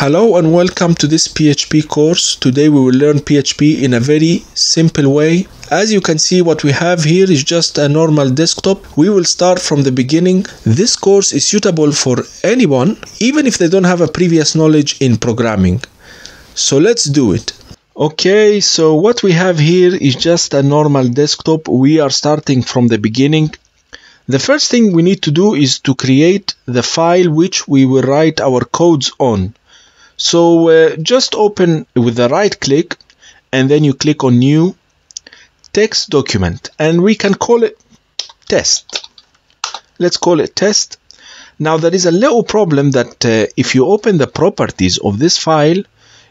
Hello and welcome to this PHP course. Today we will learn PHP in a very simple way. As you can see what we have here is just a normal desktop. We will start from the beginning. This course is suitable for anyone even if they don't have a previous knowledge in programming. So let's do it. Okay, so what we have here is just a normal desktop. We are starting from the beginning. The first thing we need to do is to create the file which we will write our codes on. So uh, just open with the right click and then you click on new text document and we can call it test. Let's call it test. Now there is a little problem that uh, if you open the properties of this file,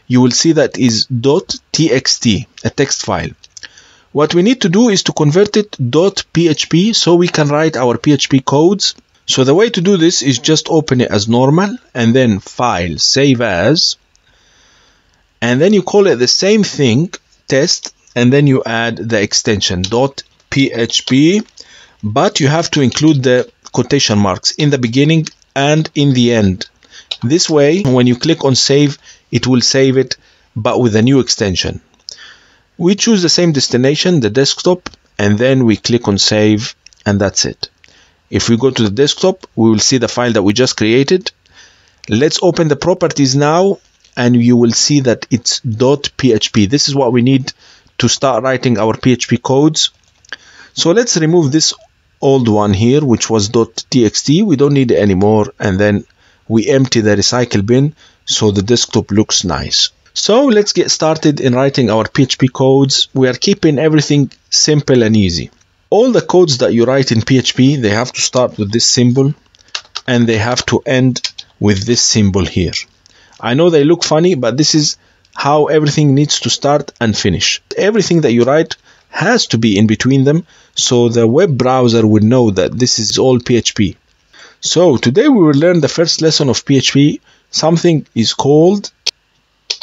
you will see that is .txt, a text file. What we need to do is to convert it .php so we can write our PHP codes. So the way to do this is just open it as normal and then file, save as, and then you call it the same thing, test, and then you add the extension dot .php, but you have to include the quotation marks in the beginning and in the end. This way, when you click on save, it will save it, but with a new extension. We choose the same destination, the desktop, and then we click on save, and that's it. If we go to the desktop, we will see the file that we just created. Let's open the properties now, and you will see that it's .php. This is what we need to start writing our PHP codes. So let's remove this old one here, which was .txt. We don't need it anymore, and then we empty the recycle bin so the desktop looks nice. So let's get started in writing our PHP codes. We are keeping everything simple and easy. All the codes that you write in PHP, they have to start with this symbol and they have to end with this symbol here. I know they look funny, but this is how everything needs to start and finish. Everything that you write has to be in between them so the web browser will know that this is all PHP. So today we will learn the first lesson of PHP. Something is called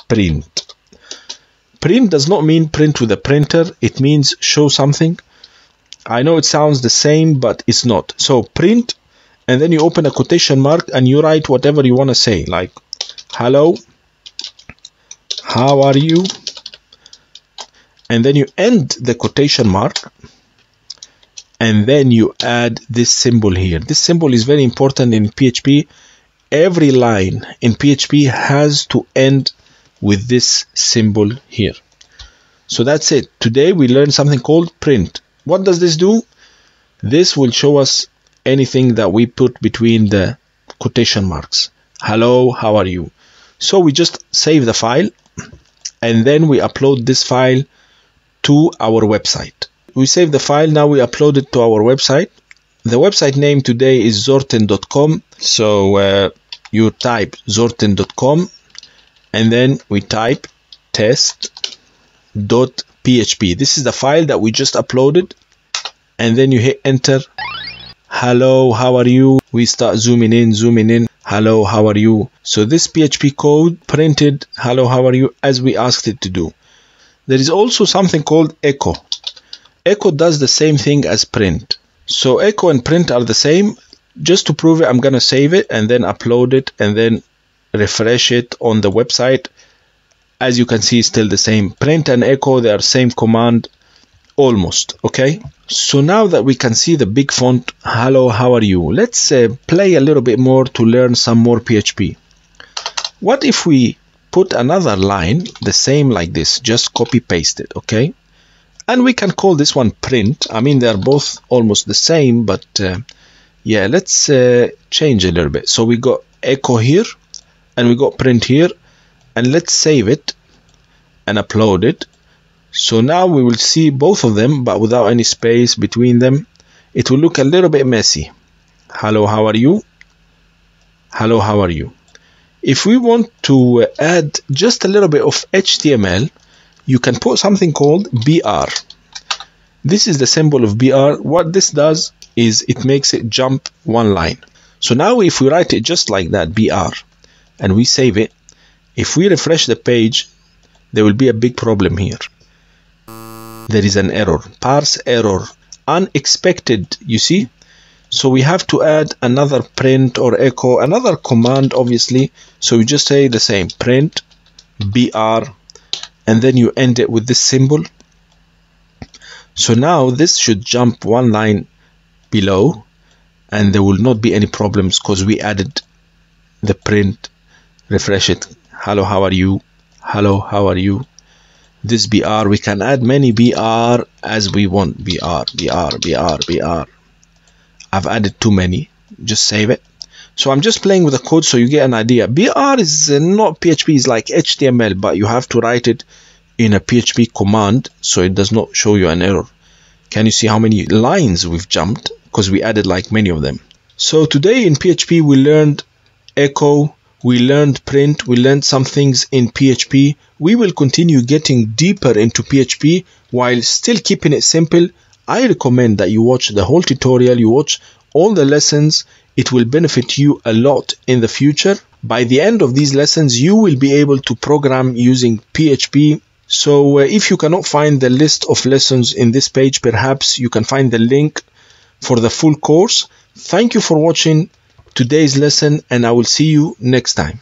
print. Print does not mean print with a printer, it means show something. I know it sounds the same, but it's not. So print, and then you open a quotation mark and you write whatever you want to say, like hello, how are you? And then you end the quotation mark and then you add this symbol here. This symbol is very important in PHP. Every line in PHP has to end with this symbol here. So that's it. Today we learned something called print. What does this do? This will show us anything that we put between the quotation marks. Hello, how are you? So we just save the file and then we upload this file to our website. We save the file, now we upload it to our website. The website name today is zorten.com. So uh, you type zorten.com and then we type test.php. This is the file that we just uploaded and then you hit enter. Hello, how are you? We start zooming in, zooming in. Hello, how are you? So this PHP code printed hello, how are you as we asked it to do. There is also something called echo. Echo does the same thing as print. So echo and print are the same. Just to prove it, I'm going to save it and then upload it and then refresh it on the website. As you can see, still the same. Print and echo, they are same command almost. Okay. So now that we can see the big font, hello, how are you? Let's uh, play a little bit more to learn some more PHP. What if we put another line the same like this, just copy paste it, okay? And we can call this one print. I mean, they're both almost the same, but uh, yeah, let's uh, change a little bit. So we got echo here and we got print here and let's save it and upload it. So now we will see both of them but without any space between them. It will look a little bit messy. Hello how are you? Hello how are you? If we want to uh, add just a little bit of HTML you can put something called BR this is the symbol of BR what this does is it makes it jump one line. So now if we write it just like that BR and we save it if we refresh the page there will be a big problem here. There is an error parse error unexpected you see? So we have to add another print or echo another command obviously. So we just say the same print br and then you end it with this symbol. So now this should jump one line below and there will not be any problems because we added the print refresh it hello how are you? Hello how are you? This br we can add many br as we want. Br br br br I've added too many. Just save it. So I'm just playing with the code so you get an idea. Br is not PHP is like HTML but you have to write it in a PHP command so it does not show you an error. Can you see how many lines we've jumped? Because we added like many of them. So today in PHP we learned echo we learned print, we learned some things in PHP. We will continue getting deeper into PHP while still keeping it simple. I recommend that you watch the whole tutorial, you watch all the lessons. It will benefit you a lot in the future. By the end of these lessons, you will be able to program using PHP. So uh, if you cannot find the list of lessons in this page, perhaps you can find the link for the full course. Thank you for watching today's lesson and I will see you next time.